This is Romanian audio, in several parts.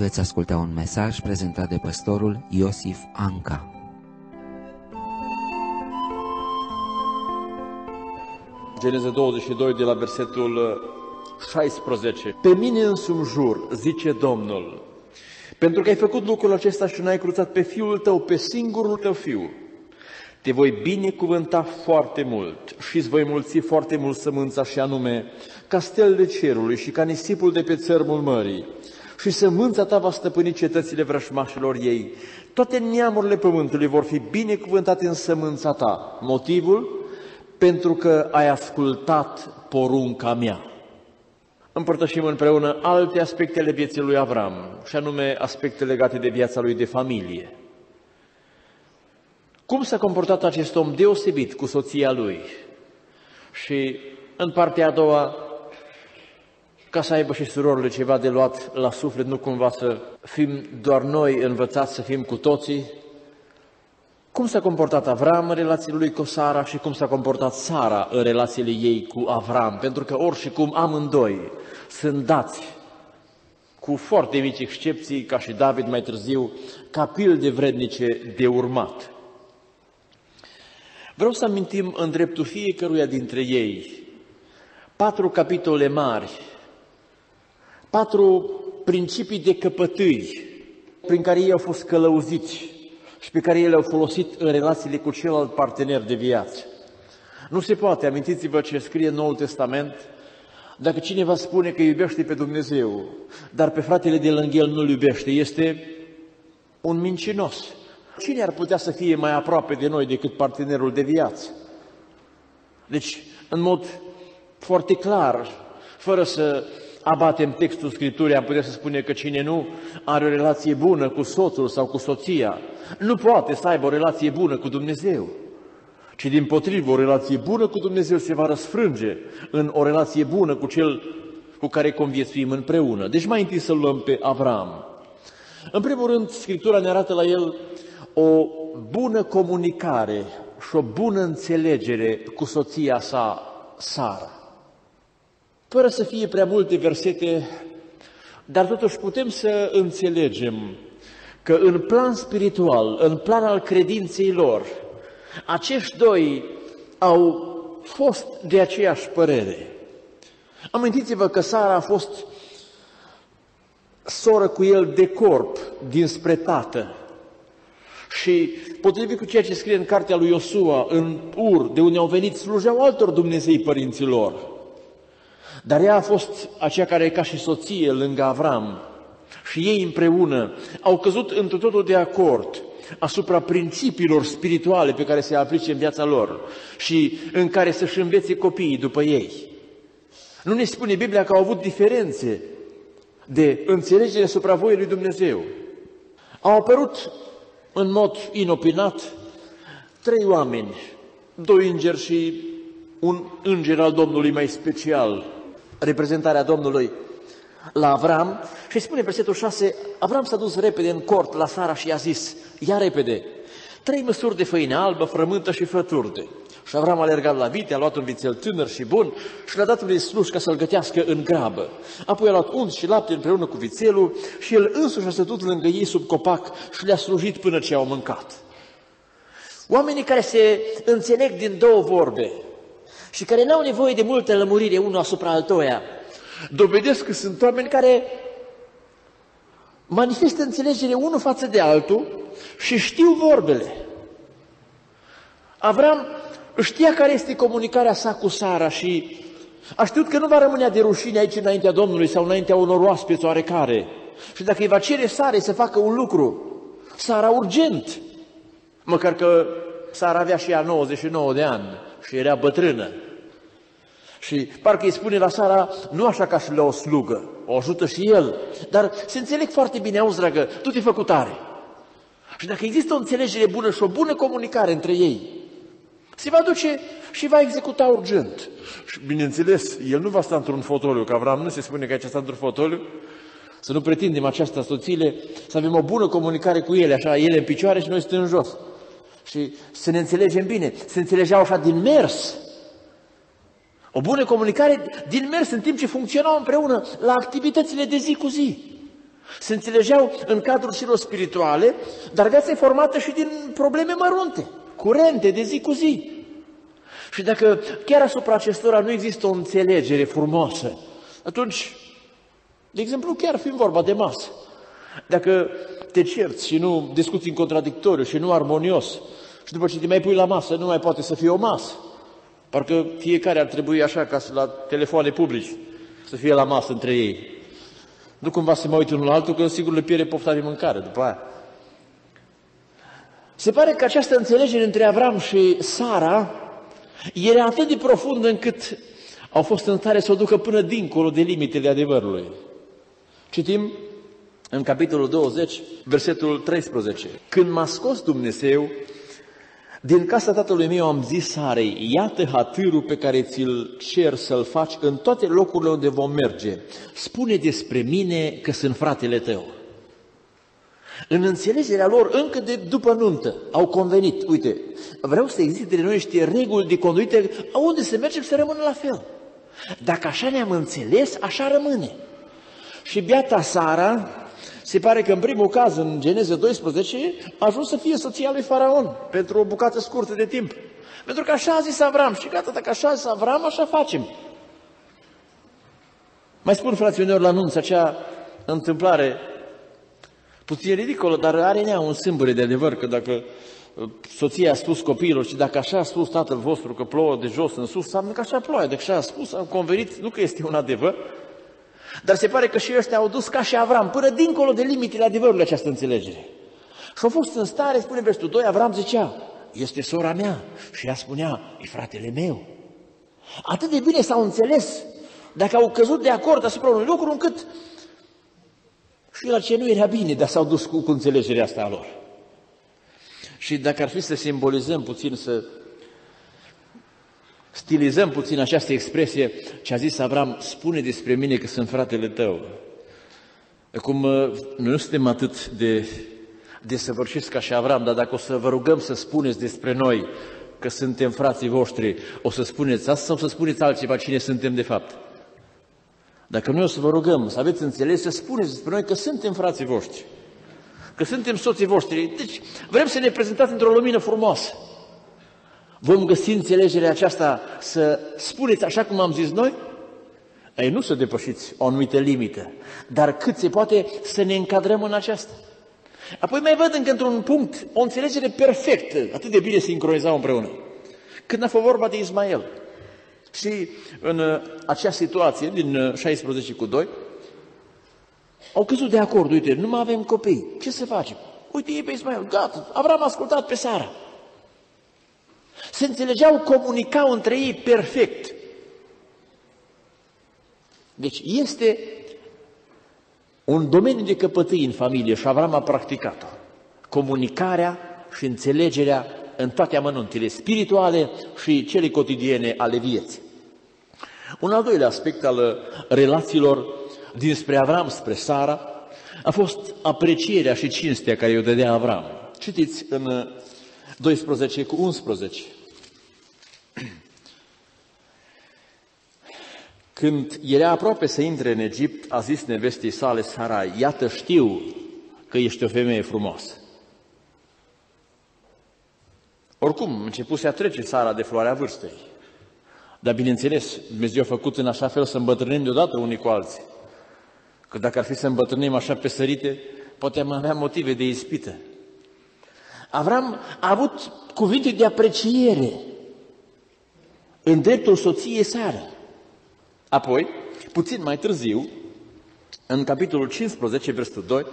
Veți asculta un mesaj prezentat de păstorul Iosif Anca. Geneza 22 de la versetul 16. Pe mine însumi jur, zice Domnul, pentru că ai făcut lucrul acesta și n-ai cruțat pe fiul tău, pe singurul tău fiu, te voi binecuvânta foarte mult și îți voi mulți foarte mult sămânța și anume ca stelele cerului și ca nisipul de pe țărmul mării și sămânța ta va stăpâni cetățile vrășmașilor ei. Toate neamurile pământului vor fi binecuvântate în sămânța ta. Motivul? Pentru că ai ascultat porunca mea. Împărtășim împreună alte aspecte ale vieții lui Avram, și anume aspecte legate de viața lui de familie. Cum s-a comportat acest om deosebit cu soția lui? Și în partea a doua, ca să aibă și surorile ceva de luat la suflet, nu cumva să fim doar noi învățați să fim cu toții. Cum s-a comportat Avram în relațiile lui cu Sara și cum s-a comportat Sara în relațiile ei cu Avram? Pentru că ori și cum amândoi sunt dați cu foarte mici excepții, ca și David mai târziu, ca pilde vrednice de urmat. Vreau să amintim în dreptul fiecăruia dintre ei patru capitole mari, patru principii de căpătâi prin care ei au fost călăuziți și pe care ei le-au folosit în relațiile cu celălalt partener de viață. Nu se poate, amintiți-vă ce scrie în Noul Testament, dacă cineva spune că iubește pe Dumnezeu, dar pe fratele de lângă el nu-l iubește, este un mincinos. Cine ar putea să fie mai aproape de noi decât partenerul de viață? Deci, în mod foarte clar, fără să abatem textul Scripturii, am putea să spune că cine nu are o relație bună cu soțul sau cu soția, nu poate să aibă o relație bună cu Dumnezeu, ci din potrivă o relație bună cu Dumnezeu se va răsfrânge în o relație bună cu cel cu care conviețuim împreună. Deci mai întâi să luăm pe Avram. În primul rând, Scriptura ne arată la el o bună comunicare și o bună înțelegere cu soția sa, Sara. Fără să fie prea multe versete, dar totuși putem să înțelegem că în plan spiritual, în plan al credinței lor, acești doi au fost de aceeași părere. Amintiți-vă că Sara a fost soră cu el de corp dinspre tată. Și potrivit cu ceea ce scrie în cartea lui Iosua, în Ur, de unde au venit, slujeau altor Dumnezei părinților. Dar ea a fost aceea care e ca și soție lângă Avram. Și ei împreună au căzut într totul de acord asupra principiilor spirituale pe care se aplice în viața lor și în care să-și învețe copiii după ei. Nu ne spune Biblia că au avut diferențe de înțelegere asupra voii lui Dumnezeu. Au apărut în mod inopinat trei oameni, doi îngeri și un înger al Domnului mai special, reprezentarea Domnului la Avram și spune versetul 6, Avram s-a dus repede în cort la Sara și i-a zis, ia repede, trei măsuri de făină albă, frământă și frăturde. Și Avram a alergat la vite, a luat un vițel tânăr și bun și l-a dat unui sluș ca să-l gătească în grabă. Apoi a luat unt și lapte împreună cu vițelul și el însuși a stătut lângă ei sub copac și le-a slujit până ce au mâncat. Oamenii care se înțeleg din două vorbe și care n-au nevoie de multă lămurire unul asupra altoia, dovedesc că sunt oameni care manifestă înțelegere unul față de altul și știu vorbele. Avram știa care este comunicarea sa cu Sara și a știut că nu va rămâne de rușine aici înaintea Domnului sau înaintea unor oaspeți oarecare. Și dacă îi va cere Sara să facă un lucru, Sara urgent, măcar că Sara avea și ea 99 de ani și era bătrână. Și parcă îi spune la Sara, nu așa ca și la o slugă, o ajută și el, dar se înțeleg foarte bine, auzi, dragă, tu te-ai făcut tare. Și dacă există o înțelegere bună și o bună comunicare între ei, se va duce și va executa urgent. Și bineînțeles, el nu va sta într-un fotoliu, că Avram nu se spune că aici stă într-un fotoliu, să nu pretindem această soțile, să avem o bună comunicare cu ele, așa, ele în picioare și noi stăm în jos. Și să ne înțelegem bine, se înțelegeau așa din mers. O bună comunicare din mers în timp ce funcționau împreună la activitățile de zi cu zi. Se înțelegeau în cadrul celor spirituale, dar viața e formată și din probleme mărunte, curente, de zi cu zi. Și dacă chiar asupra acestora nu există o înțelegere frumoasă, atunci, de exemplu, chiar fiind vorba de masă, dacă te cerți și nu discuți în contradictoriu și nu armonios, și după ce te mai pui la masă, nu mai poate să fie o masă. Parcă fiecare ar trebui așa ca să la telefoane publici să fie la masă între ei. Nu cumva să mă uit unul la altul, că sigur le pierde pofta de mâncare după aia. Se pare că această înțelegere între Avram și Sara era atât de profundă încât au fost în stare să o ducă până dincolo de limitele adevărului. Citim în capitolul 20, versetul 13. Când m-a scos Dumnezeu din casa tatălui meu am zis Sarei, iată hatârul pe care ți-l cer să-l faci în toate locurile unde vom merge. Spune despre mine că sunt fratele tău. În înțelegerea lor, încă de după nuntă, au convenit, uite, vreau să existe de noi niște reguli de conduită, unde să mergem să rămână la fel. Dacă așa ne-am înțeles, așa rămâne. Și beata Sara, se pare că în primul caz, în Geneze 12, a ajuns să fie soția lui Faraon pentru o bucată scurtă de timp. Pentru că așa a zis Avram și gata, dacă așa a zis Avram, așa facem. Mai spun frații uneori la nunță acea întâmplare puțin ridicolă, dar are nea un sâmbure de adevăr, că dacă uh, soția a spus copiilor și dacă așa a spus tatăl vostru că plouă de jos în sus, înseamnă că așa ploaie, dacă așa a spus, am convenit, nu că este un adevăr, dar se pare că și ăștia au dus ca și Avram, până dincolo de limitele adevărului această înțelegere. Și au fost în stare, spune versetul 2, Avram zicea, este sora mea. Și ea spunea, e fratele meu. Atât de bine s-au înțeles, dacă au căzut de acord asupra unui lucru, încât și la ce nu era bine, dar s-au dus cu, cu înțelegerea asta a lor. Și dacă ar fi să simbolizăm puțin, să stilizăm puțin această expresie ce a zis Avram, spune despre mine că sunt fratele tău. Acum, noi nu suntem atât de desăvârșiți ca și Avram, dar dacă o să vă rugăm să spuneți despre noi că suntem frații voștri, o să spuneți asta sau să spuneți altceva cine suntem de fapt? Dacă noi o să vă rugăm să aveți înțeles, să spuneți despre noi că suntem frații voștri, că suntem soții voștri. Deci vrem să ne prezentați într-o lumină frumoasă. Vom găsi înțelegerea aceasta să spuneți așa cum am zis noi? Ei, nu să depășiți o anumită limită, dar cât se poate să ne încadrăm în aceasta. Apoi mai văd încă într-un punct o înțelegere perfectă, atât de bine sincronizau împreună. Când a fost vorba de Ismael. Și în uh, acea situație, din 16 uh, cu 2, au căzut de acord, uite, nu mai avem copii, ce să facem? Uite, e pe Ismael, gata, Avram a ascultat pe Sara. Se înțelegeau, comunicau între ei perfect. Deci este un domeniu de căpătâi în familie și Avram a practicat-o. Comunicarea și înțelegerea în toate amănuntele spirituale și cele cotidiene ale vieții. Un al doilea aspect al relațiilor dinspre Avram spre Sara a fost aprecierea și cinstea care i-o dădea Avram. Citiți în 12 cu 11. Când era aproape să intre în Egipt, a zis nevestii sale Sarai, iată știu că ești o femeie frumoasă. Oricum, începuse a trece Sara de floarea vârstei. Dar bineînțeles, Dumnezeu a făcut în așa fel să îmbătrânim deodată unii cu alții. Că dacă ar fi să îmbătrânim așa pe sărite, poate am avea motive de ispită. Avram a avut cuvinte de apreciere în dreptul soției Sara. Apoi, puțin mai târziu, în capitolul 15, versetul 2,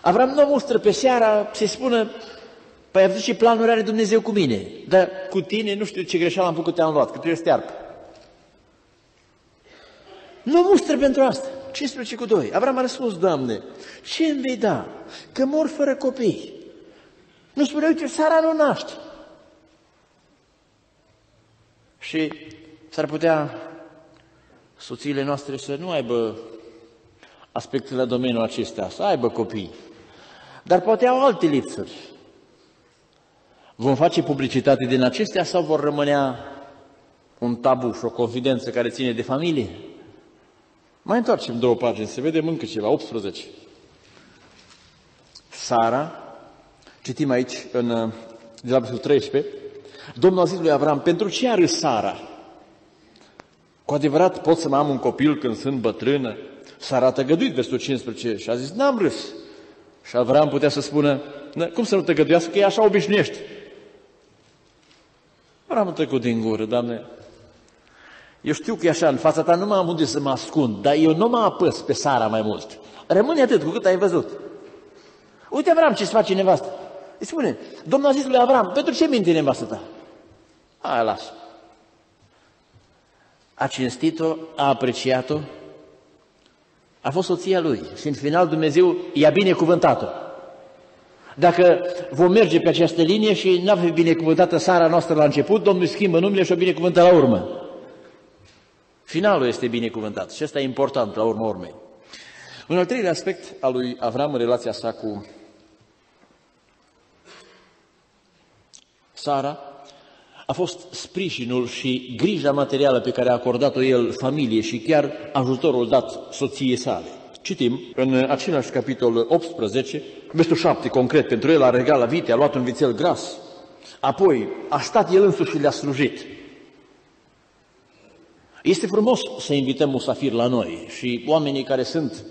Avram nu mustră pe seara să spună, păi am ce planuri are Dumnezeu cu mine, dar cu tine nu știu ce greșeală am făcut, te-am luat, că tu ești stearpă. Nu mustră pentru asta. 15 cu 2. Avram a răspuns, Doamne, ce îmi vei da? Că mor fără copii. Nu spune, uite, Sara nu naște. Și s-ar putea soțiile noastre să nu aibă aspectele la domeniul acesta, să aibă copii. Dar poate au alte lipsuri. Vom face publicitate din acestea sau vor rămânea un tabu și o confidență care ține de familie? Mai întoarcem două pagini, să vedem încă ceva, 18. Sara, citim aici în, de la versetul 13, Domnul a zis lui Avram, pentru ce a râs Sara? Cu adevărat pot să mă am un copil când sunt bătrână? Sara a tăgăduit versetul 15 și a zis, n-am râs. Și Avram putea să spună, cum să nu tăgăduiască, că e așa obișnuiești. Avram a trecut din gură, Doamne, eu știu că e așa, în fața ta nu m-am unde să mă ascund, dar eu nu mă apăs pe Sara mai mult. Rămâne atât cu cât ai văzut. Uite, Avram, ce-ți face nevastă. Îi spune, Domnul a zis lui Avram, pentru ce minte nevastă ta? Aia las. A cinstit-o, a apreciat-o, a fost soția lui și în final Dumnezeu i-a binecuvântat-o. Dacă vom merge pe această linie și n-a fi binecuvântată Sara noastră la început, Domnul schimbă numele și o binecuvântă la urmă. Finalul este binecuvântat și asta e important la urmă urmei. Un al treilea aspect al lui Avram în relația sa cu Sara a fost sprijinul și grija materială pe care a acordat-o el familie și chiar ajutorul dat soției sale. Citim în același capitol 18, versetul 7 concret, pentru el a regal la vite, a luat un vițel gras, apoi a stat el însuși și le-a slujit. Este frumos să invităm musafir la noi și oamenii care sunt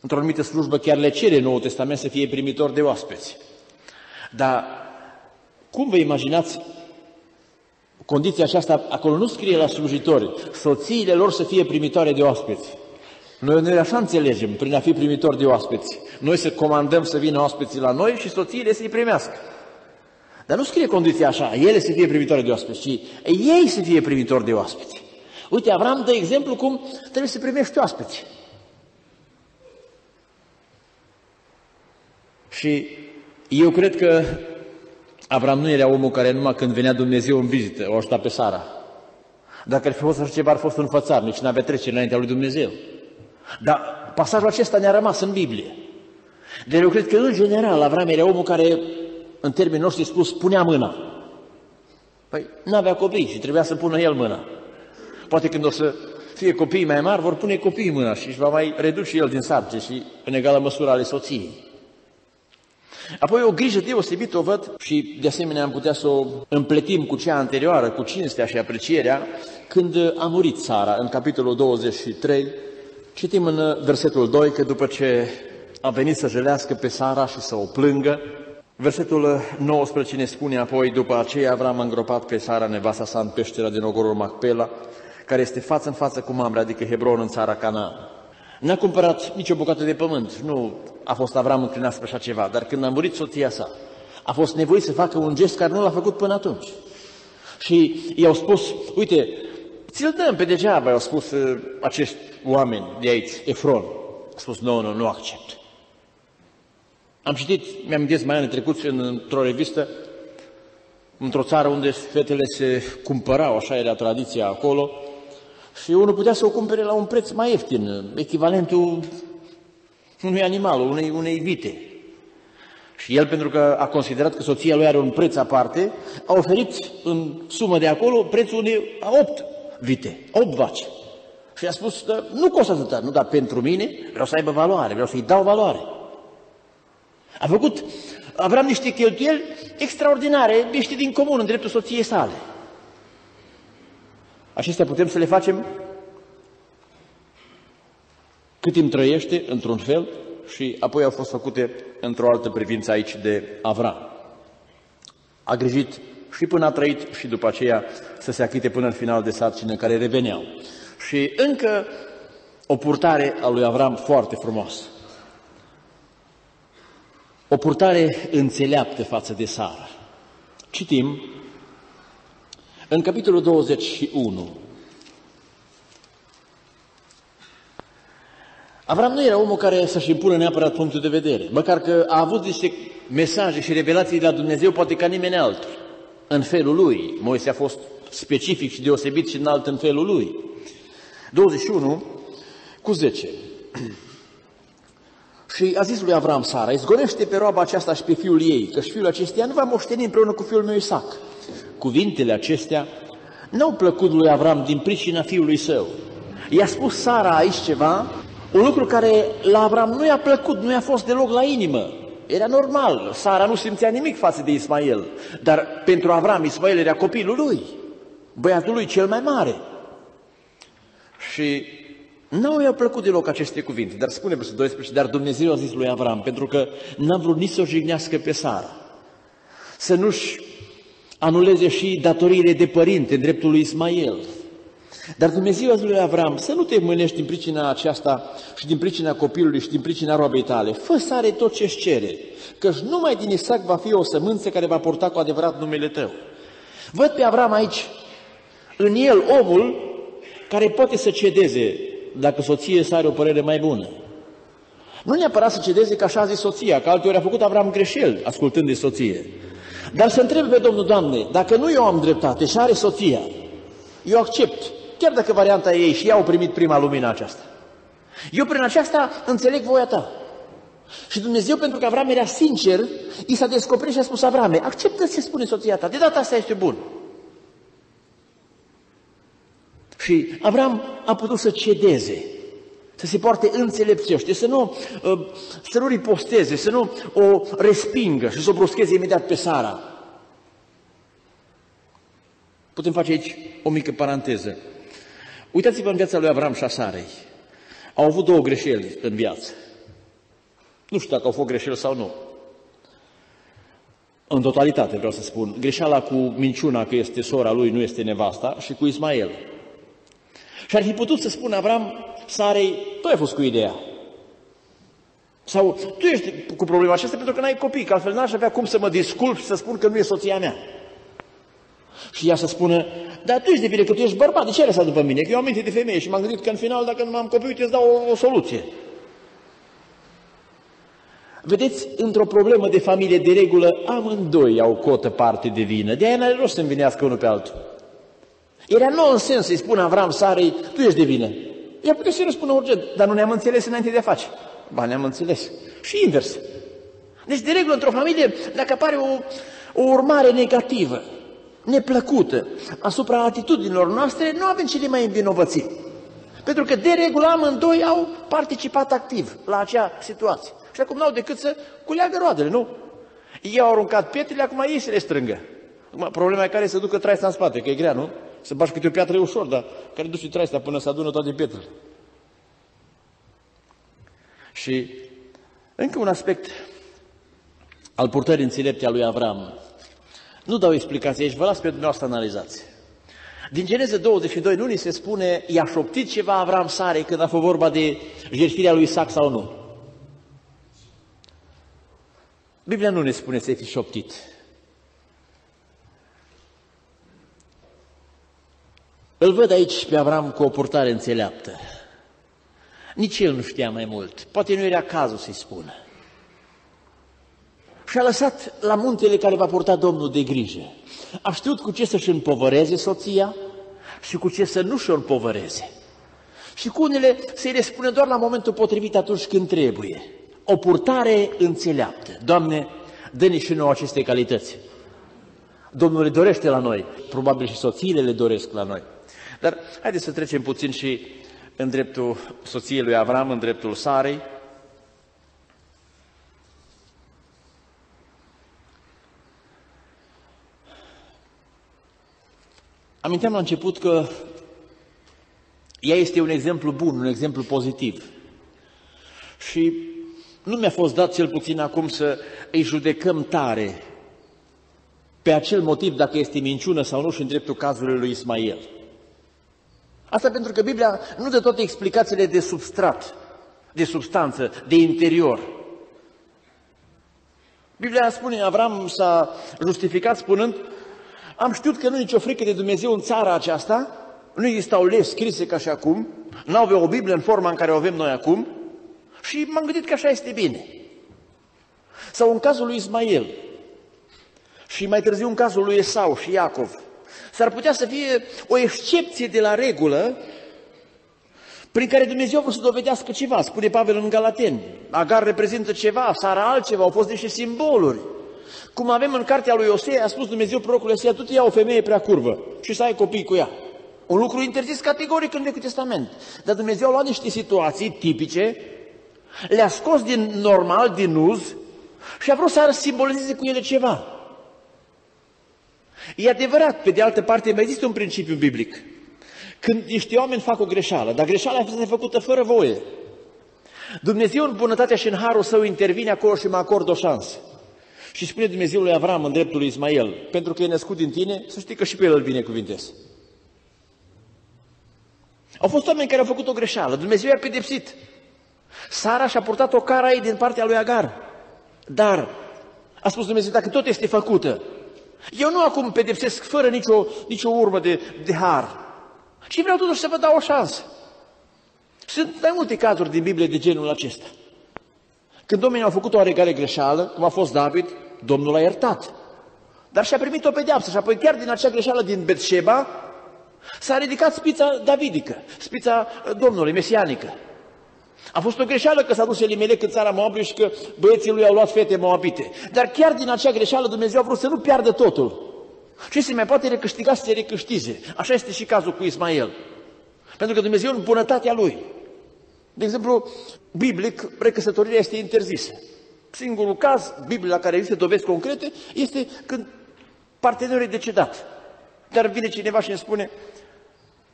într-o anumită slujbă chiar le cere Noul Testament să fie primitori de oaspeți. Dar cum vă imaginați condiția aceasta? Acolo nu scrie la slujitori, soțiile lor să fie primitoare de oaspeți. Noi, noi așa înțelegem, prin a fi primitori de oaspeți. Noi să comandăm să vină oaspeții la noi și soțiile să-i primească. Dar nu scrie condiția așa, ele să fie primitoare de oaspeți, ci ei să fie primitori de oaspeți. Uite, Avram dă exemplu cum trebuie să primești oaspeți. Și eu cred că Avram nu era omul care numai când venea Dumnezeu în vizită o ajuta pe Sara. Dacă ar fi fost așa ceva, ar fost un fățar, nici nu avea trecere înaintea lui Dumnezeu. Dar pasajul acesta ne-a rămas în Biblie. Deci eu cred că, în general, Avram era omul care, în termenii noștri spus, punea mâna. Păi, nu avea copii și trebuia să pună el mâna. Poate când o să fie copiii mai mari, vor pune copiii mâna și își va mai reduce el din sarce și în egală măsură ale soției. Apoi o grijă deosebită o văd și de asemenea am putea să o împletim cu cea anterioară, cu cinstea și aprecierea, când a murit Sara în capitolul 23, citim în versetul 2 că după ce a venit să jelească pe Sara și să o plângă, versetul 19 ne spune apoi, după aceea Avram a îngropat pe Sara, nevasta sa, în peștera din ogorul Macpela, care este față în față cu Mamre, adică Hebron în țara Canaan. N-a cumpărat nicio bucată de pământ, nu a fost Avram înclinat spre așa ceva, dar când a murit soția sa, a fost nevoit să facă un gest care nu l-a făcut până atunci. Și i-au spus, uite, ți-l dăm pe degeaba, i-au spus uh, acești oameni de aici, Efron. A spus, nu, nu, nu accept. Am citit, mi-am mai ani trecuți într-o revistă, într-o țară unde fetele se cumpărau, așa era tradiția acolo, și unul putea să o cumpere la un preț mai ieftin, echivalentul unui animal, unei, unei vite. Și el, pentru că a considerat că soția lui are un preț aparte, a oferit în sumă de acolo prețul unei a opt vite, opt vaci. Și a spus, nu costă atâta, nu, dar pentru mine vreau să aibă valoare, vreau să-i dau valoare. A făcut, aveam niște cheltuieli extraordinare, niște din comun în dreptul soției sale. Acestea putem să le facem cât timp trăiește, într-un fel, și apoi au fost făcute într-o altă privință aici de Avram. A grijit și până a trăit și după aceea să se achite până în final de sarcină care reveneau. Și încă o purtare a lui Avram foarte frumoasă. O purtare înțeleaptă față de Sara. Citim în capitolul 21. Avram nu era omul care să-și impună neapărat punctul de vedere, măcar că a avut niște mesaje și revelații de la Dumnezeu, poate ca nimeni altul, în felul lui. Moise a fost specific și deosebit și înalt în felul lui. 21 cu 10. Și a zis lui Avram Sara, izgonește pe roaba aceasta și pe fiul ei, că și fiul acesteia nu va moșteni împreună cu fiul meu Isaac. Cuvintele acestea n-au plăcut lui Avram din pricina fiului său, I-a spus Sara aici ceva, un lucru care la Avram nu i-a plăcut, nu i-a fost deloc la inimă. Era normal, Sara nu simțea nimic față de Ismael, dar pentru Avram Ismael era copilul lui, băiatul lui cel mai mare. Și nu i-au plăcut deloc aceste cuvinte, dar spune versetul 12, dar Dumnezeu a zis lui Avram, pentru că n-a vrut nici să o jignească pe Sara, să nu-și anuleze și datoriile de părinte în dreptul lui Ismael. Dar Dumnezeu a zis lui Avram, să nu te mânești din pricina aceasta și din pricina copilului și din pricina roabei tale. Fă sare tot ce-și cere, căci numai din Isaac va fi o sămânță care va porta cu adevărat numele tău. Văd pe Avram aici, în el, omul care poate să cedeze dacă soție să are o părere mai bună. Nu neapărat să cedeze ca așa a zis soția, că alteori a făcut Avram greșel ascultând de soție. Dar să întreb pe Domnul, Doamne, dacă nu eu am dreptate și are soția, eu accept, chiar dacă varianta e ei și ea au primit prima lumină aceasta. Eu prin aceasta înțeleg voia ta. Și Dumnezeu, pentru că Avram era sincer, i s-a descoperit și a spus Avrame, acceptă ce spune soția ta, de data asta este bun. Și Avram a putut să cedeze, să se poarte înțelepțește, să nu, uh, să nu riposteze, să nu o respingă și să o bruscheze imediat pe Sara. Putem face aici o mică paranteză. Uitați-vă în viața lui Avram și a Sarei. Au avut două greșeli în viață. Nu știu dacă au fost greșeli sau nu. În totalitate vreau să spun. Greșeala cu minciuna că este sora lui, nu este nevasta, și cu Ismael. Și ar fi putut să spună Avram Sarei, tu ai fost cu ideea. Sau tu ești cu problema aceasta pentru că n-ai copii, că altfel n-aș avea cum să mă disculp și să spun că nu e soția mea. Și ea să spună, dar tu ești de bine că tu ești bărbat, de ce ai lăsat după mine? Că eu am minte de femeie și m-am gândit că în final, dacă nu m-am copii, uite, îți dau o, o soluție. Vedeți, într-o problemă de familie, de regulă, amândoi au cotă parte de vină. De aia n-are rost să învinească unul pe altul. Era nonsens să-i spună Avram Sarei, tu ești de vină. Ea putea să-i răspună urgent, dar nu ne-am înțeles înainte de a face. Ba, ne-am înțeles. Și invers. Deci, de regulă, într-o familie, dacă apare o, o urmare negativă, neplăcută asupra atitudinilor noastre, nu avem cele mai învinovăți. Pentru că, de regulă, amândoi au participat activ la acea situație. Și acum n-au decât să culeagă roadele, nu? Ei au aruncat pietrele, acum ei se le strângă. Acum, problema e care se ducă traista în spate, că e grea, nu? Să bași câte o piatră e ușor, dar care duce traista până să adună toate pietrele. Și încă un aspect al purtării înțelepte a lui Avram. Nu dau explicații aici, vă las pe dumneavoastră analizați. Din Geneză 22 nu ni se spune, i-a șoptit ceva Avram Sare când a fost vorba de jertfirea lui Isaac sau nu. Biblia nu ne spune să fi șoptit. Îl văd aici pe Avram cu o purtare înțeleaptă. Nici el nu știa mai mult. Poate nu era cazul să-i spună. Și a lăsat la muntele care va purta Domnul de grijă. A știut cu ce să-și împovăreze soția și cu ce să nu-și o împovăreze. Și cu unele să-i le spune doar la momentul potrivit atunci când trebuie. O purtare înțeleaptă. Doamne, dă-ne și nouă aceste calități. Domnul le dorește la noi, probabil și soțiile le doresc la noi. Dar haideți să trecem puțin și în dreptul soției lui Avram, în dreptul Sarei. Aminteam la început că ea este un exemplu bun, un exemplu pozitiv. Și nu mi-a fost dat cel puțin acum să îi judecăm tare pe acel motiv dacă este minciună sau nu și în dreptul cazului lui Ismael. Asta pentru că Biblia nu dă toate explicațiile de substrat, de substanță, de interior. Biblia spune, Avram s-a justificat spunând, am știut că nu e nicio frică de Dumnezeu în țara aceasta, nu existau legi scrise ca și acum, nu aveau o Biblie în forma în care o avem noi acum și m-am gândit că așa este bine. Sau în cazul lui Ismael și mai târziu în cazul lui Esau și Iacov, s-ar putea să fie o excepție de la regulă prin care Dumnezeu a să dovedească ceva. Spune Pavel în Galateni, Agar reprezintă ceva, Sara altceva, au fost niște simboluri. Cum avem în cartea lui Osea, a spus Dumnezeu prorocul Osea, tu te ia o femeie prea curvă și să ai copii cu ea. Un lucru interzis categoric în Vechiul Testament. Dar Dumnezeu a luat niște situații tipice, le-a scos din normal, din uz și a vrut să simbolizeze cu ele ceva. E adevărat, pe de altă parte, mai există un principiu biblic. Când niște oameni fac o greșeală, dar greșeala este făcută fără voie, Dumnezeu în bunătatea și în harul său intervine acolo și mă acordă o șansă. Și spune Dumnezeu lui Avram în dreptul lui Ismael, pentru că e născut din tine, să știi că și pe el îl binecuvintez. Au fost oameni care au făcut o greșeală, Dumnezeu i-a pedepsit. Sara și-a purtat o cara ei din partea lui Agar. Dar a spus Dumnezeu, dacă tot este făcută, eu nu acum pedepsesc fără nicio, nicio urmă de, de har, ci vreau totuși să vă dau o șansă. Sunt mai multe cazuri din Biblie de genul acesta. Când oamenii au făcut o oarecare greșeală, cum a fost David, Domnul l-a iertat. Dar și-a primit o pedeapsă și apoi chiar din acea greșeală din Betșeba s-a ridicat spița davidică, spița Domnului, mesianică. A fost o greșeală că s-a dus Elimelec în țara Moabului și că băieții lui au luat fete moabite. Dar chiar din acea greșeală Dumnezeu a vrut să nu piardă totul. Ce se mai poate recâștiga, să se recâștige. Așa este și cazul cu Ismael. Pentru că Dumnezeu în bunătatea lui. De exemplu, biblic, recăsătorirea este interzisă. Singurul caz, Biblia la care există dovezi concrete, este când partenerul e decedat. Dar vine cineva și îmi spune,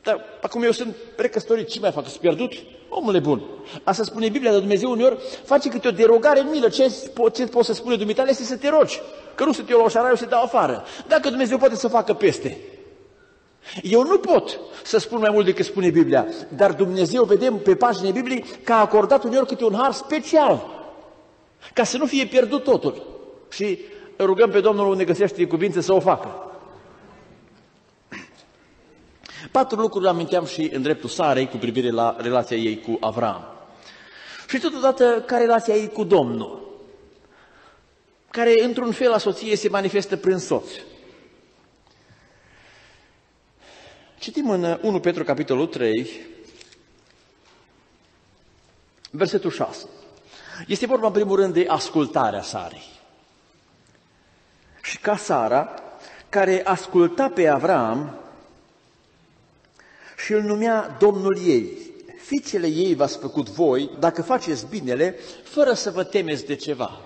dar acum eu sunt recăsătorit, ce mai fac? Sunt pierdut? Omule bun, asta spune Biblia, dar Dumnezeu uneori face câte o derogare în milă. Ce, ce poți să spune Dumnezeu este să te rogi. Că nu sunt eu la oșaraiu să te dau afară. Dacă Dumnezeu poate să facă peste. Eu nu pot să spun mai mult decât spune Biblia, dar Dumnezeu, vedem pe paginile Bibliei, că a acordat uneori câte un har special, ca să nu fie pierdut totul. Și rugăm pe Domnul unde găsește cuvinte să o facă. Patru lucruri aminteam și în dreptul Sarei cu privire la relația ei cu Avram. Și totodată ca relația ei cu Domnul, care într-un fel a soției se manifestă prin soț. Citim în 1 Petru capitolul 3, versetul 6. Este vorba în primul rând de ascultarea Sarei. Și ca Sara, care asculta pe Avram, și îl numea Domnul ei. Fiicele ei v-ați făcut voi dacă faceți binele, fără să vă temeți de ceva.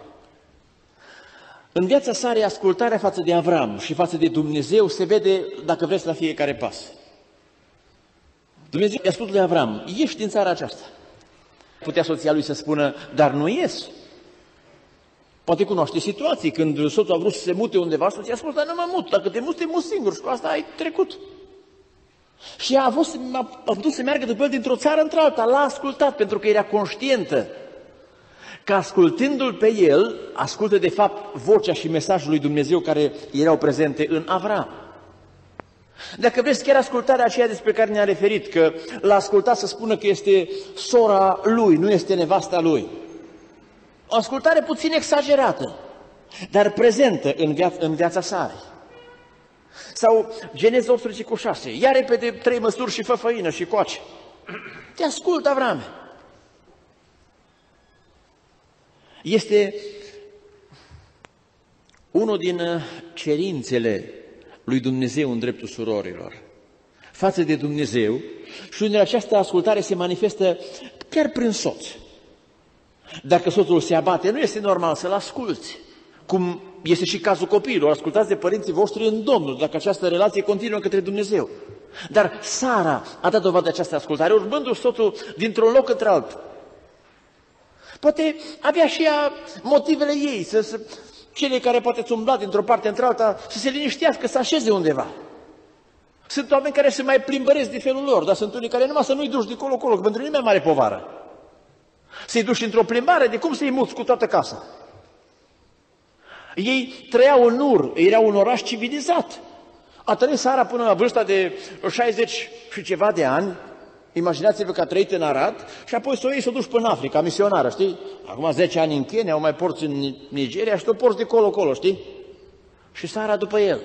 În viața sa are ascultarea față de Avram și față de Dumnezeu se vede, dacă vreți, la fiecare pas. Dumnezeu i-a spus lui Avram, ieși din țara aceasta. Putea soția lui să spună, dar nu ies. Poate cunoaște situații când soțul a vrut să se mute undeva, soția a spus, dar nu mă mut, dacă te muți, te mut singur și cu asta ai trecut. Și a, avut, a, a putut să meargă după el dintr-o țară într-alta, l-a ascultat pentru că era conștientă că ascultându-l pe el, ascultă de fapt vocea și mesajul lui Dumnezeu care erau prezente în Avram. Dacă vreți chiar ascultarea aceea despre care ne-a referit, că l-a ascultat să spună că este sora lui, nu este nevasta lui. O ascultare puțin exagerată, dar prezentă în, viața, în viața sa. Sau Geneza 18 cu 6. Ia repede trei măsuri și fă făină și coace. Te ascult, Avram. Este unul din uh, cerințele lui Dumnezeu în dreptul surorilor. Față de Dumnezeu și unde această ascultare se manifestă chiar prin soț. Dacă soțul se abate, nu este normal să-l asculți. Cum este și cazul copiilor, ascultați de părinții voștri în Domnul, dacă această relație continuă către Dumnezeu. Dar Sara a dat dovadă de această ascultare, urmându-și soțul dintr-un loc într-altul. Poate avea și ea motivele ei, să, să, cele care poate ți umbla dintr-o parte într-alta, să se liniștească, să așeze undeva. Sunt oameni care se mai plimbăresc de felul lor, dar sunt unii care numai să nu-i duci de colo-colo, că pentru nimeni mare povară. Să-i duci într-o plimbare, de cum să-i muți cu toată casa? Ei trăiau în Ur, erau un oraș civilizat. A trăit Sara până la vârsta de 60 și ceva de ani, imaginați-vă că a trăit în Arad și apoi să o iei să o duci până în Africa, misionară, știi? Acum 10 ani în Kenya, au mai porți în Nigeria și tu porți de colo-colo, știi? Și Sara după el.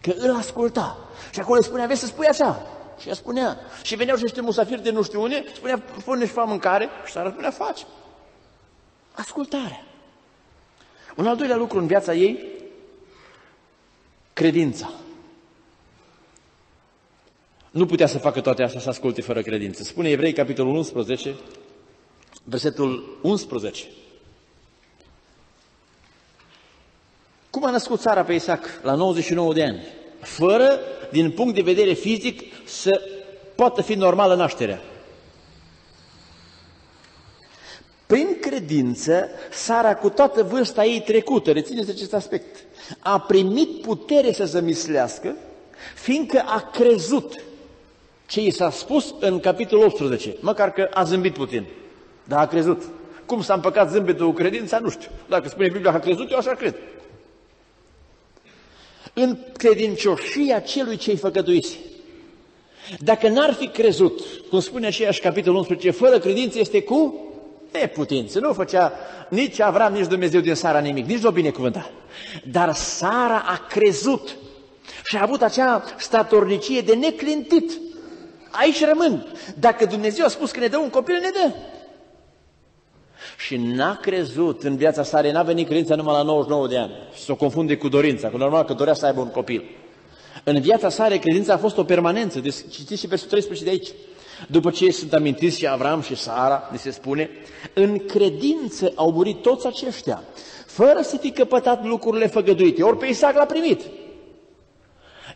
Că îl asculta. Și acolo îi spunea, vezi să spui așa. Și ea spunea. Și veneau și niște musafiri de nu știu unde, spunea, pune și mâncare. Și Sara spunea, faci. Ascultarea. Un al doilea lucru în viața ei, credința. Nu putea să facă toate astea să asculte fără credință. Spune Evrei, capitolul 11, versetul 11. Cum a născut țara pe Isaac la 99 de ani? Fără, din punct de vedere fizic, să poată fi normală nașterea. Prin credință, Sara, cu toată vârsta ei trecută, rețineți acest aspect, a primit putere să zămislească, fiindcă a crezut ce i s-a spus în capitolul 18, măcar că a zâmbit puțin, dar a crezut. Cum s-a împăcat zâmbetul cu credința, nu știu. Dacă spune Biblia că a crezut, eu așa cred. În credincioșia celui ce-i făgăduise. Dacă n-ar fi crezut, cum spune aceeași capitolul 11, fără credință este cu neputință. Nu făcea nici Avram, nici Dumnezeu din Sara nimic, nici nu binecuvânta. Dar Sara a crezut și a avut acea statornicie de neclintit. Aici rămân. Dacă Dumnezeu a spus că ne dă un copil, ne dă. Și n-a crezut în viața sa, n-a venit credința numai la 99 de ani și să o confunde cu dorința, cu normal că dorea să aibă un copil. În viața sa, credința a fost o permanență. Deci, citiți și versul 13 de aici. După ce sunt amintiți și Avram și Sara, ne se spune, în credință au murit toți aceștia, fără să fi căpătat lucrurile făgăduite. Ori pe Isaac l-a primit.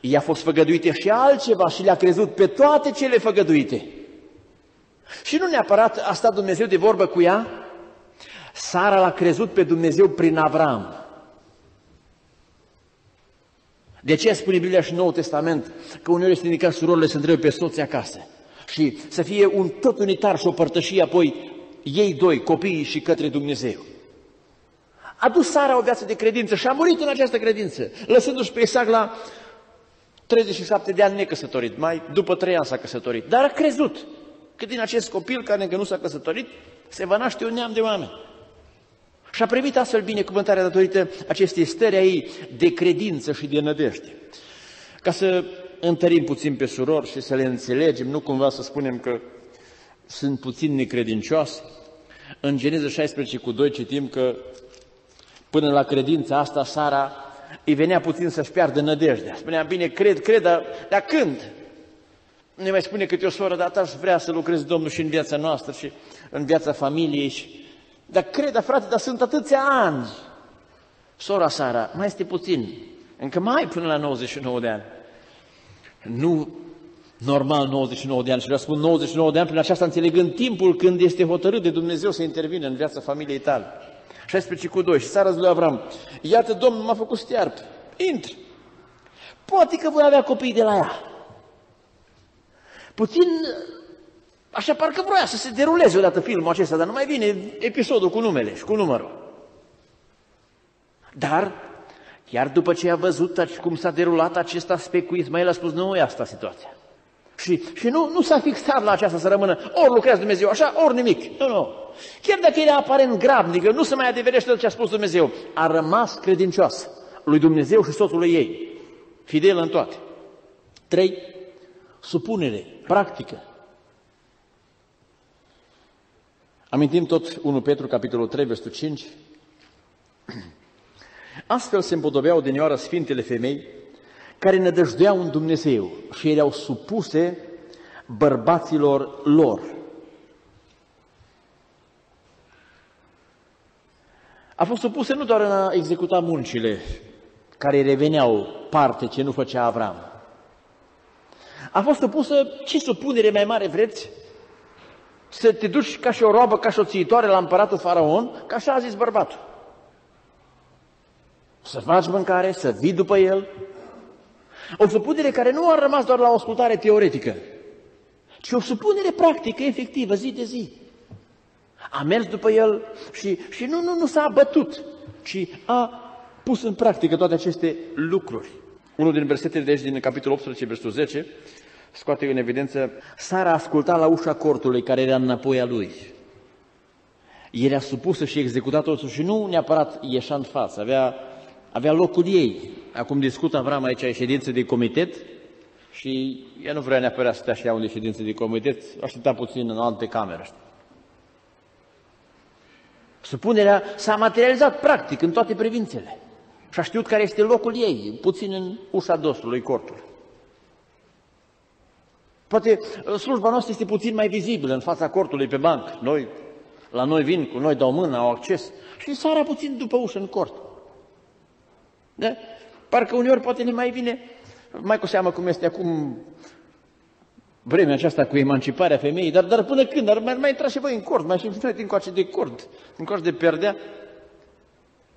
I-a fost făgăduite și altceva și le-a crezut pe toate cele făgăduite. Și nu neapărat a stat Dumnezeu de vorbă cu ea, Sara l-a crezut pe Dumnezeu prin Avram. De aceea spune Biblia și Noul Testament că uneori este indicat surorile să întrebe pe soții acasă și să fie un tot unitar și o părtășie apoi ei doi, copiii și către Dumnezeu. A dus Sara o viață de credință și a murit în această credință, lăsându-și pe Isaac la 37 de ani necăsătorit, mai după 3 ani s-a căsătorit, dar a crezut că din acest copil care încă nu s-a căsătorit se va naște un neam de oameni. Și a primit astfel binecuvântarea datorită acestei stări a ei de credință și de nădejde. Ca să întărim puțin pe surori și să le înțelegem, nu cumva să spunem că sunt puțin necredincioase. În Geneza 16 cu 2 citim că până la credința asta Sara îi venea puțin să-și piardă nădejdea. Spunea, bine, cred, cred, dar, dar când? Ne mai spune câte o soră, dar aș vrea să lucrez Domnul și în viața noastră și în viața familiei. Și... Dar cred, frate, dar sunt atâția ani. Sora Sara, mai este puțin, încă mai până la 99 de ani. Nu normal 99 de ani, și vreau să spun 99 de ani prin aceasta înțelegând timpul când este hotărât de Dumnezeu să intervină în viața familiei tale. 16 cu 2. Și Sara lui Avram, iată Domnul m-a făcut stearp, intră. Poate că voi avea copii de la ea. Puțin, așa parcă vroia să se deruleze odată filmul acesta, dar nu mai vine episodul cu numele și cu numărul. Dar, chiar după ce a văzut cum s-a derulat acest aspect cu Ismael, a spus, nu e asta situația. Și, și nu, nu s-a fixat la aceasta să rămână, ori lucrează Dumnezeu așa, ori nimic. Nu, nu. Chiar dacă era aparent grabnică, nu se mai adeverește tot ce a spus Dumnezeu. A rămas credincioasă lui Dumnezeu și soțului ei. Fidel în toate. Trei, supunere, practică. Amintim tot 1 Petru, capitolul 3, versetul 5. Astfel se împodobeau din sfintele femei care nădăjduiau în Dumnezeu și erau supuse bărbaților lor. A fost supuse nu doar în a executa muncile care reveneau parte ce nu făcea Avram. A fost supusă ce supunere mai mare vreți? Să te duci ca și o roabă, ca și o țiitoare la împăratul faraon, ca așa a zis bărbatul. Să faci mâncare, să vii după el, o supunere care nu a rămas doar la o ascultare teoretică, ci o supunere practică, efectivă, zi de zi. A mers după el și, și nu, nu, nu s-a abătut, ci a pus în practică toate aceste lucruri. Unul din versetele de aici, din capitolul 18, versetul 10, scoate în evidență, Sara asculta la ușa cortului care era înapoi a lui. Era supusă și executat totul și nu neapărat ieșa în față, avea, avea locul ei, Acum discută Avram aici ședință de comitet și ea nu vrea neapărat să stea și ea unde ședință de comitet, aștepta puțin în alte camere. Supunerea s-a materializat practic în toate privințele și a știut care este locul ei, puțin în ușa dosului cortului. Poate uh, slujba noastră este puțin mai vizibilă în fața cortului pe banc. Noi, la noi vin cu noi, dau mâna, au acces. Și Sara puțin după ușă în cort. Da? Parcă uneori poate ne mai vine, mai cu seamă cum este acum vremea aceasta cu emanciparea femeii, dar, dar până când? Dar mai, mai intra și voi în cort, mai și noi din coace de cort, din coace de perdea.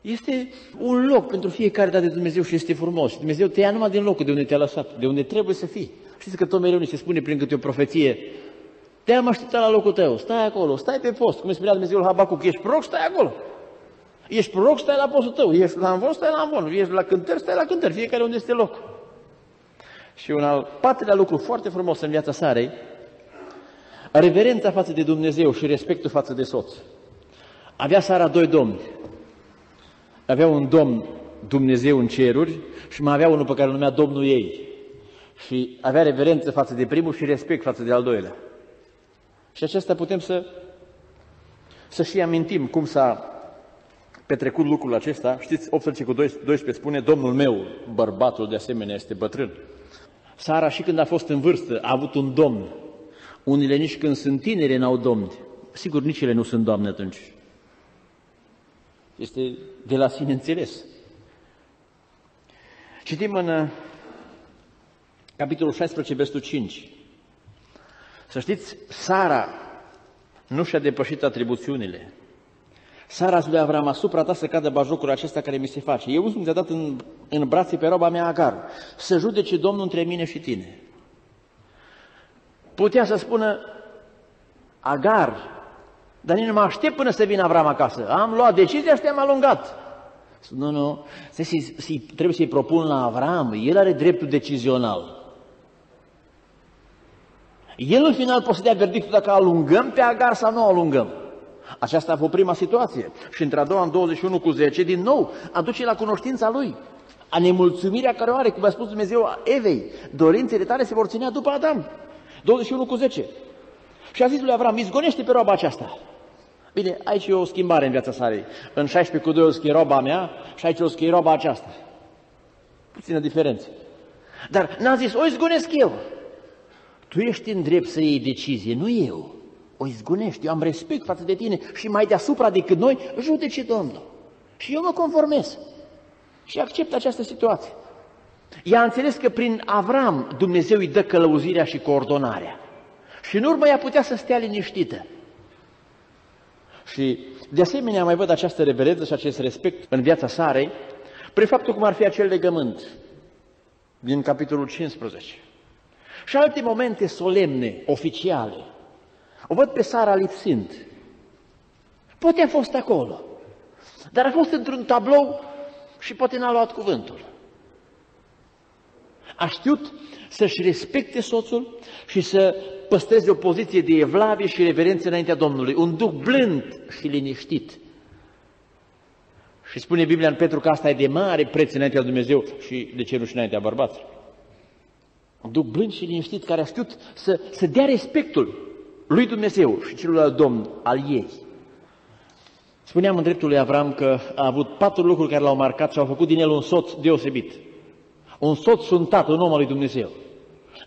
Este un loc pentru fiecare dat de Dumnezeu și este frumos. Și Dumnezeu te ia numai din locul de unde te-a lăsat, de unde trebuie să fii. Știți că tot mereu ni se spune prin câte o profeție, te-am așteptat la locul tău, stai acolo, stai pe post. Cum spunea Dumnezeu Habacuc, ești proroc, stai acolo. Ești proroc, stai la postul tău. Ești la învon, stai la învon. Ești la cântări, stai la cântări. Fiecare unde este loc. Și un al patrulea lucru foarte frumos în viața Sarei, reverența față de Dumnezeu și respectul față de soț. Avea Sara doi domni. Avea un domn Dumnezeu în ceruri și mai avea unul pe care îl numea Domnul ei. Și avea reverență față de primul și respect față de al doilea. Și acesta putem să, să și amintim cum s-a petrecut lucrul acesta. Știți, 18 cu 12 spune, Domnul meu, bărbatul de asemenea, este bătrân. Sara și când a fost în vârstă a avut un domn. Unile nici când sunt tinere n-au domni. Sigur, nici ele nu sunt doamne atunci. Este de la sine înțeles. Citim în uh, capitolul 16, versetul 5. Să știți, Sara nu și-a depășit atribuțiunile. Sara lui Avram, asupra ta să cadă bajocul acesta care mi se face. Eu sunt dat în, în brațe pe roba mea Agar, să judece Domnul între mine și tine. Putea să spună Agar, dar nici nu mă aștept până să vină Avram acasă. Am luat decizia și te-am alungat. Nu, nu, trebuie să-i propun la Avram, el are dreptul decizional. El în final poate să dea verdictul dacă alungăm pe Agar sau nu alungăm. Aceasta a fost prima situație. Și între a doua, în 21 cu 10, din nou, aduce la cunoștința lui. A nemulțumirea care o are, cum a spus Dumnezeu Evei, dorințele tale se vor ținea după Adam. 21 cu 10. Și a zis lui Avram, izgonește pe roba aceasta. Bine, aici e o schimbare în viața Sarei. În 16 cu 2 o schie roba mea și aici o schie roba aceasta. Puțină diferență. Dar n-a zis, o izgonesc eu. Tu ești în drept să iei decizie, nu eu o izgunești, eu am respect față de tine și mai deasupra decât noi, judece Domnul. Și eu mă conformez și accept această situație. Ea a înțeles că prin Avram Dumnezeu îi dă călăuzirea și coordonarea. Și în urmă ea putea să stea liniștită. Și de asemenea mai văd această reverență și acest respect în viața Sarei, prin faptul cum ar fi acel legământ din capitolul 15. Și alte momente solemne, oficiale, o văd pe Sara lipsind. Poate a fost acolo, dar a fost într-un tablou și poate n-a luat cuvântul. A știut să-și respecte soțul și să păstreze o poziție de evlavie și reverență înaintea Domnului, un duc blând și liniștit. Și spune Biblia în Petru că asta e de mare preț înaintea lui Dumnezeu și de ce nu și înaintea bărbaților. Un duc blând și liniștit care a știut să, să dea respectul lui Dumnezeu și celălalt domn al ei. Spuneam în dreptul lui Avram că a avut patru lucruri care l-au marcat și au făcut din el un soț deosebit. Un soț și un tată, un om al lui Dumnezeu.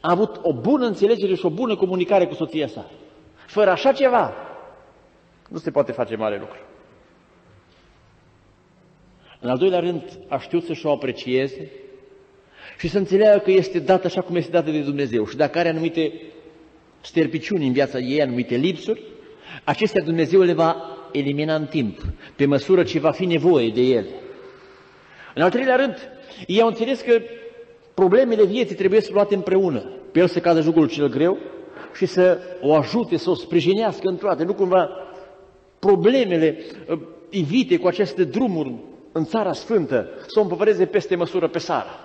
A avut o bună înțelegere și o bună comunicare cu soția sa. Fără așa ceva, nu se poate face mare lucru. În al doilea rând, a știut să-și o aprecieze și să înțeleagă că este dată așa cum este dată de Dumnezeu. Și dacă are anumite sterpiciuni în viața ei, anumite lipsuri, acestea Dumnezeu le va elimina în timp, pe măsură ce va fi nevoie de ele. În al treilea rând, ei au înțeles că problemele vieții trebuie să luate împreună. Pe el să cadă jugul cel greu și să o ajute, să o sprijinească în toate. Nu cumva problemele uh, ivite cu aceste drumuri în țara sfântă să o împăvăreze peste măsură pe Sara.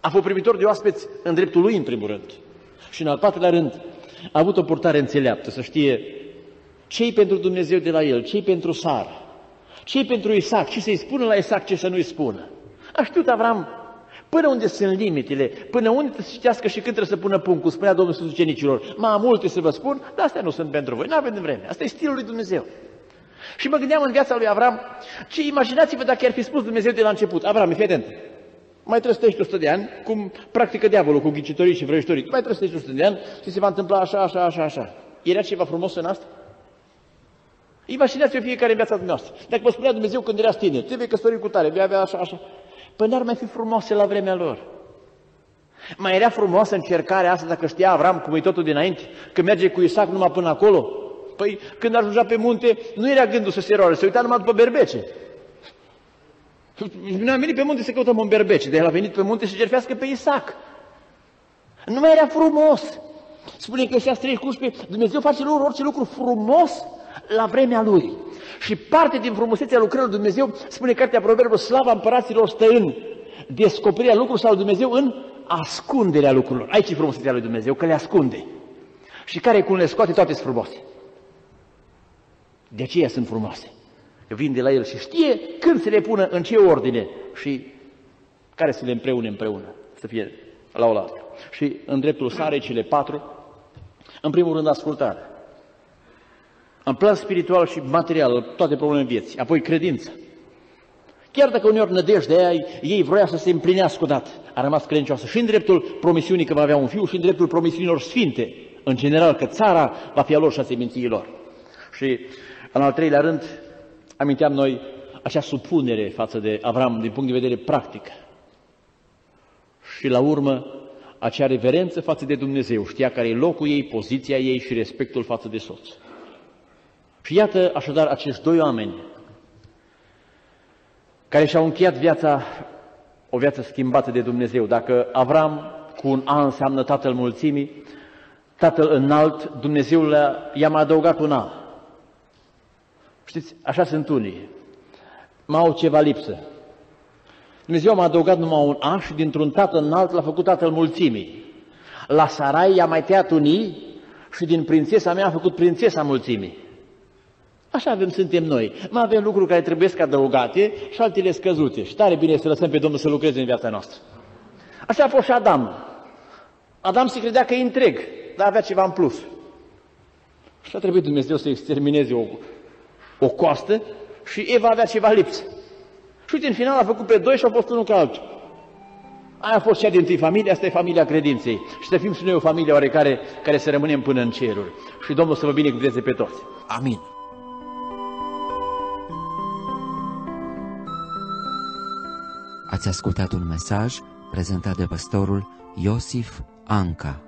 A fost primitor de oaspeți în dreptul lui, în primul rând. Și în al patrulea rând, a avut o purtare înțeleaptă, să știe ce pentru Dumnezeu de la el, ce pentru Sara, ce pentru Isaac, ce să-i spună la Isaac, ce să nu-i spună. A știut Avram până unde sunt limitele, până unde să citească și când trebuie să pună punctul, spunea Domnul Iisus ucenicilor, mai am multe să vă spun, dar astea nu sunt pentru voi, nu avem de vreme, asta e stilul lui Dumnezeu. Și mă gândeam în viața lui Avram, ce imaginați-vă dacă ar fi spus Dumnezeu de la început, Avram, fii atent, Mai trăstești 100 de ani, cum practică diavolul cu ghicitorii și vrăjitorii. Mai trăstești 100 de ani și se va întâmpla așa, așa, așa, așa. Era ceva frumos în asta? Imaginați-vă fiecare în viața dumneavoastră. Dacă vă spunea Dumnezeu când erați tineri, trebuie căsători cu tare, vei avea așa, așa. Păi n-ar mai fi frumoase la vremea lor. Mai era frumoasă încercarea asta dacă știa Avram cum e totul dinainte, că merge cu Isaac numai până acolo? Păi când ajungea pe munte, nu era gândul să se roare, se uita numai după berbece. Nu a venit pe munte să căutăm un berbece, de el a venit pe munte să jerfească pe Isaac. Nu mai era frumos. Spune că se 13, Dumnezeu face lor orice lucru frumos la vremea Lui. Și parte din frumusețea lucrării lui Dumnezeu, spune cartea Proverbelor, slava împăraților stă în descoperirea lucrurilor sau Dumnezeu în ascunderea lucrurilor. Aici e frumusețea lui Dumnezeu, că le ascunde. Și care cum le scoate, toate sunt frumoase. De aceea sunt frumoase. Vin de la el și știe când să le pună, în ce ordine și care să le împreune împreună, să fie la oaltă. Și în dreptul sare cele patru, în primul rând ascultare. În plan spiritual și material, toate problemele vieții. Apoi credință. Chiar dacă uneori nădejdea aia, ei vroia să se împlinească odată, a rămas credincioasă și în dreptul promisiunii că va avea un fiu și în dreptul promisiunilor sfinte, în general că țara va fi a lor și a semințiilor. Și în al treilea rând, aminteam noi acea supunere față de Avram din punct de vedere practic. Și la urmă, acea reverență față de Dumnezeu. Știa care e locul ei, poziția ei și respectul față de soț. Și iată așadar acești doi oameni care și-au încheiat viața, o viață schimbată de Dumnezeu. Dacă Avram cu un A înseamnă tatăl mulțimii, tatăl înalt, Dumnezeu i-a mai adăugat un A. Știți, așa sunt unii. Mai au ceva lipsă. Dumnezeu m-a adăugat numai un Aș și dintr-un tată înalt l-a făcut tatăl mulțimii. La Sarai i-a mai tăiat un Și și din prințesa mea a făcut prințesa mulțimii. Așa avem, suntem noi. Mai avem lucruri care trebuie să adăugate și altele scăzute. Și tare bine să lăsăm pe Domnul să lucreze în viața noastră. Așa a fost și Adam. Adam se credea că e întreg, dar avea ceva în plus. Și a trebuit Dumnezeu să extermineze o, o coastă și Eva avea ceva lipsă. Și uite, în final a făcut pe doi și a fost unul ca altul. Aia a fost cea din tâi familie, asta e familia credinței. Și să fim și noi o familie oarecare care să rămânem până în ceruri. Și Domnul să vă binecuvânteze pe toți. Amin. Ați ascultat un mesaj prezentat de pastorul Iosif Anca.